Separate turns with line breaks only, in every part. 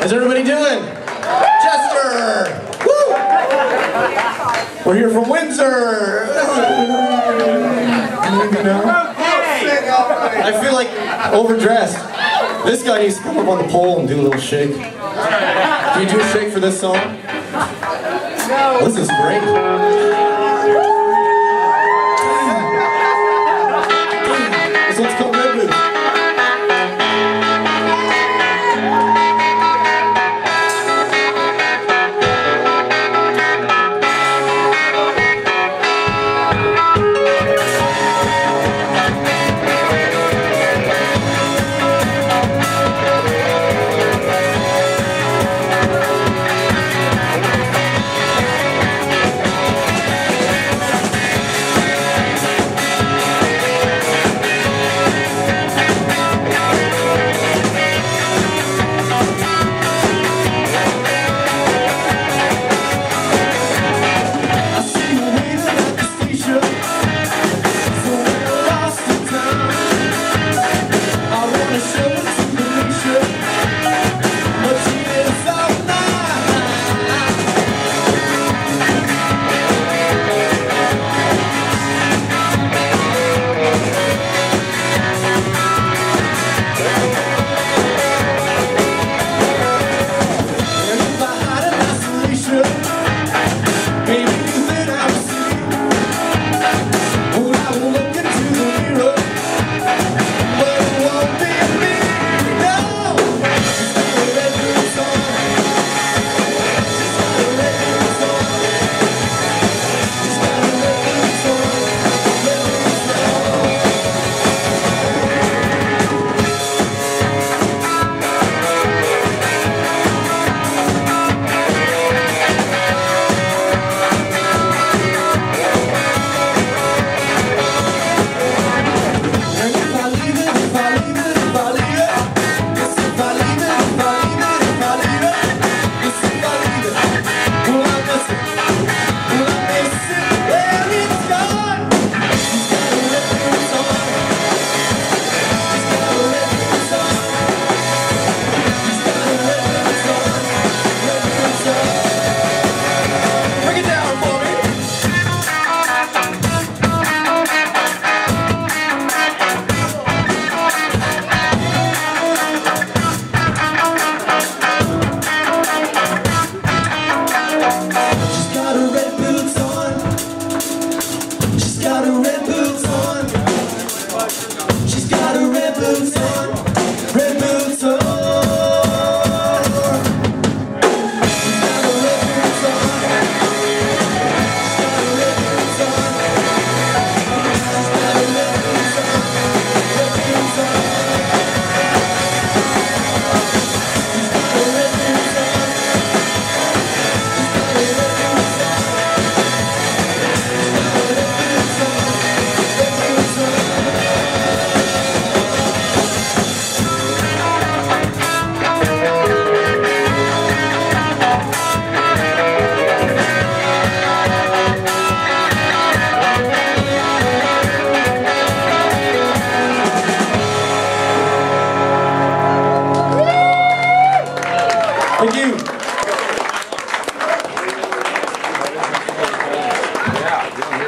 How's everybody doing? Chester! Woo! We're here from Windsor! I feel like overdressed. This guy needs to come up on the pole and do a little shake. Can you do a shake for this song? No. This is great.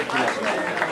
できます。